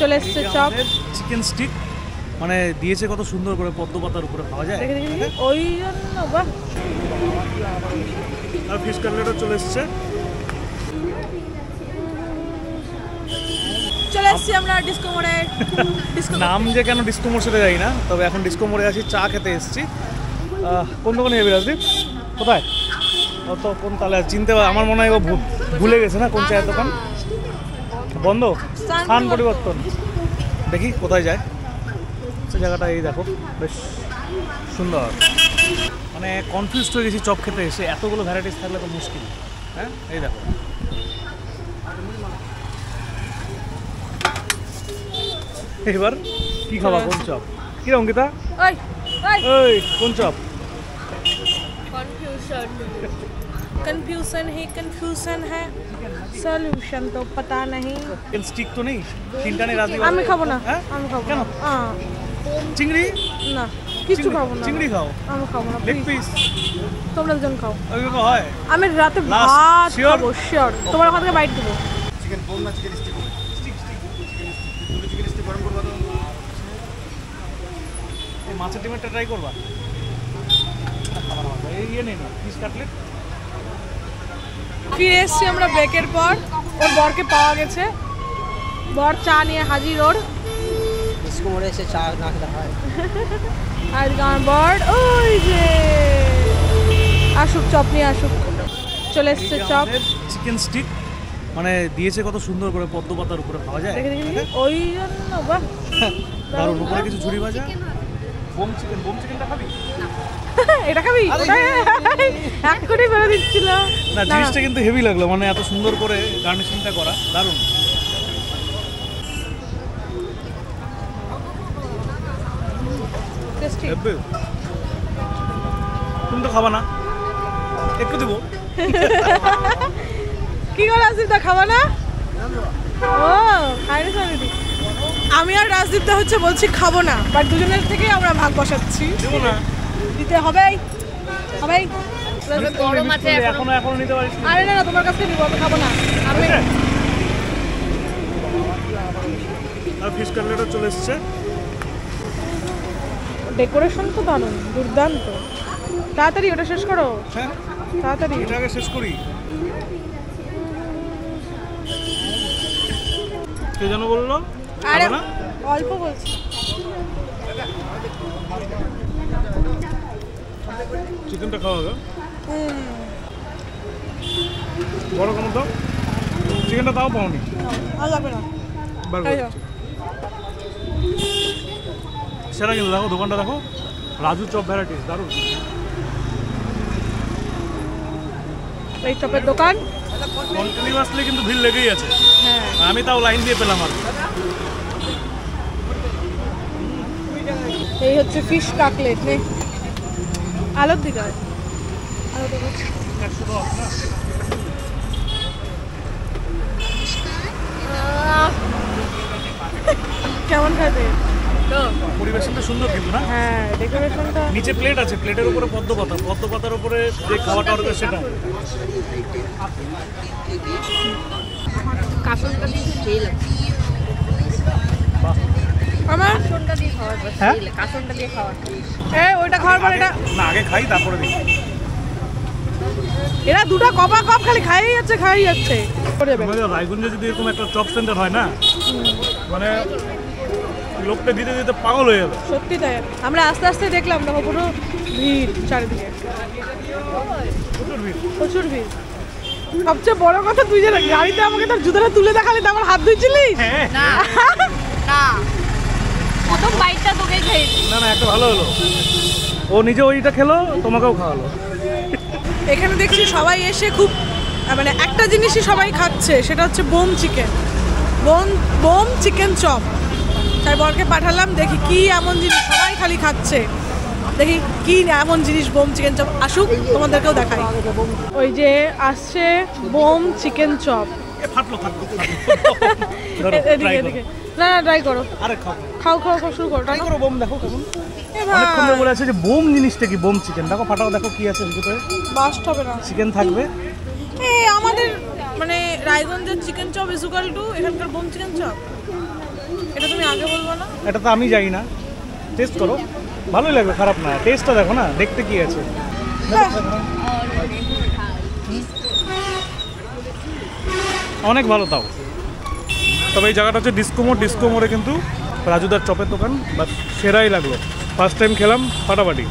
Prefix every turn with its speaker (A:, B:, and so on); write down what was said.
A: চলে এসছে chop.
B: Chicken stick মানে দিয়েছে কত সুন্দর করে পদ্ম পাতার উপরে পাওয়া যায়।
A: ওই জন্য বাহ।
B: আর ফিশ কাটলেটও চলে এসছে।
A: চলে এসছি আমরা ডিস্কো মোড়ে। ডিস্কো
B: নাম যে কেন ডিস্কো মোড় সেটা যাই না তবে এখন ডিস্কো মোড়ে আছি চা খেতে এসেছি। কোন দোকানে যাবি রাজদীপ? কোথায়? কোন তাহলে চিনতে আমার মনে হয় ভুলে গেছে না কোন চায়ের দোকান? বন্ধ? স্থান পরিবর্তন। দেখি কোথায় যায়। সে জায়গাটা এই দেখো বেশ সুন্দর। মানে কনফিউজ হয়ে গেছি চপ খেতে এসে এতগুলো ভ্যারাইটিস থাকলে তো মুশকিল। হ্যাঁ এই দেখো। এবার কি খাবা কোন চপ? কি অঙ্কিতা
A: ওই
B: কোন চপ?
A: কনফিউশন कंफ्यूजन है कंफ्यूजन है सॉल्यूशन तो पता नहीं
B: চিকেন স্টিক তো নেই তিনটা নেই রাজদীপ
A: আমি খাবো না
B: হ্যাঁ?
A: আমি খাবো
B: কেন?
A: না হ্যাঁ
B: চিংড়ি
A: না কিছু
B: চিংড়ি-
A: খাবো না
B: চিংড়ি খাও
A: আমি খাবো না
B: লেগ
A: please।
B: পিস
A: তোমরা দুজন খাও
B: ওইগুলো হয়
A: আমি রাতে
B: Last,
A: ভাত
B: sure?
A: খাবো শিওর তোমার ওখান থেকে বাইট দেবো
C: চিকেন বোন না chicken stick stick stick chicken stick দুটো চিকেন স্টিক গরম করবা তো
B: এই মাছের ডিমেরটা ট্রাই করবা খাবার হবে এই ইয়ে নেই না পিস কাটলেট
A: ফিরে এসছি আমরা ব্রেকের পর। ওর বরকে পাওয়া গেছে। বর চা নিয়ে হাজির ওর।
D: এসে চা না খেতে হয়।
A: আর গান বর ওই যে। আসুক চপ নিয়ে আসুক। চলে এসছে চপ।
B: চিকেন স্টিক মানে দিয়েছে কত সুন্দর করে পদ্ম পাতার উপরে পাওয়া যায়।
A: দেখে। ওই জন্য বাহ।
B: দারুণ উপরে কিছু ঝুড়ি ভাজা? বোম চিকেন বোম চিকেনটা খাবি?
A: এটা খাবি? এক কোটি দিচ্ছিল।
B: না জিনিসটা কিন্তু হেভি লাগল মানে এত সুন্দর করে গার্নিশিংটা করা দারুণ। তুমি তো খাবা না। একটু দেবো।
A: কি করে আসিফ তা খাবা না? ও খাইনি খাইনি আমি। আর রাজদীপটা হচ্ছে বলছি খাব না বাট দুজনের থেকেই আমরা ভাগ বসাচ্ছি। দিতে হবে হবে
B: গরম আছে এখনও। এখনও নিতে পারিস।
A: আরে না না তোমার কাছ নিবো আমি খাব না। আমি
B: আর ফিশ কাটলেটও চলে এসছে।
A: ডেকোরেশন তো দারুণ দুর্দান্ত। তাড়াতাড়ি ওটা শেষ করো।
B: হ্যাঁ।
A: তাড়াতাড়ি।
B: এটা আগে শেষ করি। কে যেন বলল?
A: আরে অল্প বলছি।
B: চিকেনটা খাওয়া হবে? বড় কোনো দাও? চিকেনটা তাও পাওনি। সেটা কিন্তু দেখো দোকানটা দেখো। রাজু চপ ভ্যারাইটিস দারুণ।
A: এই চপের দোকান।
B: কন্টিনিউয়াসলি কিন্তু ভিড় লেগেই আছে।
A: হ্যাঁ।
B: আমি তাও লাইন দিয়ে পেলাম আর।
A: এই হচ্ছে ফিশ কাকলেট নে। আলোর দিকে! কেমন খাবে
B: পরিবেশনটা সুন্দর কিন্তু না?
A: হ্যাঁ ডেকোরেশনটা
B: নিচে প্লেট আছে প্লেটের উপরে পদ্ম পাতা। পদ্ম পাতার উপরে যে খাওয়াটা সেটা।
A: আমার?
E: কাসনটা দিয়ে খাওয়ার পর
B: হ্যাঁ?
E: কাসনটা দিয়ে খাওয়ার
A: এ ওইটা খাওয়ার পর এটা
B: না আগে খাই তারপরে দিই।
A: এরা দুটো কপা কপ খালি খাই যাচ্ছে খাই যাচ্ছে।
B: রায়গঞ্জে যদি এরকম একটা চপ সেন্টার হয় না মানে লোকটা দিতে দিতে পাগল হয়ে যাবে।
A: সত্যি তাই। আমরা আস্তে আস্তে দেখলাম দেখো পুরো ভিড় চারিদিকে।
B: প্রচুর ভিড়।
A: প্রচুর ভিড়। সবচেয়ে বড় কথা তুই যে গাড়িতে আমাকে তোর জুতোটা তুলে দেখালি তো আমার হাত ধুইছিলিস?
B: হ্যাঁ।
E: প্রথম বাইটটা তোকে খেয়েছি
B: না না একটা ভালো হলো। ও নিজে ওইটা খেলো তোমাকেও খাওয়ালো।
A: এখানে দেখছি সবাই এসে খুব মানে একটা জিনিসই সবাই খাচ্ছে সেটা হচ্ছে bomb chicken. Bomb bomb chicken chop. তাই বরকে পাঠালাম দেখি কি এমন জিনিস সবাই খালি খাচ্ছে। দেখি কি এমন জিনিস বোম চিকেন চপ। আসুক তোমাদেরকেও দেখাই। ওই যে আসছে বোম চিকেন চপ।
B: ফাটলো ফাটলো করো।
A: না না ট্রাই করো।
B: আরে খাও।
A: খাও খাও খাও শুরু করো।
B: ট্রাই করো বোম দেখো কেমন।
A: এ
B: অনেকক্ষণ ধরে বলে আছে যে বোম জিনিসটা কি? বোম চিকেন দেখো ফাটাও দেখো কি আছে ভিতরে।
A: বাস্ট হবে না।
B: চিকেন থাকবে।
A: এই আমাদের মানে রায়গঞ্জের chicken chop is equal to এখানকার বোম চিকেন চপ আগে বলব না?
B: এটা তো আমি জানি না। টেস্ট করো। ভালোই লাগবে খারাপ না। টেস্টটা দেখো না দেখতে কি আছে। অনেক ভালো তাও। তবে এই জায়গাটা হচ্ছে ডিসকোমো ডিসকোমোরে কিন্তু রাজুদার চপের দোকান বা সেরাই লাগল। ফার্স্ট টাইম খেলাম, ফাটাফাটি।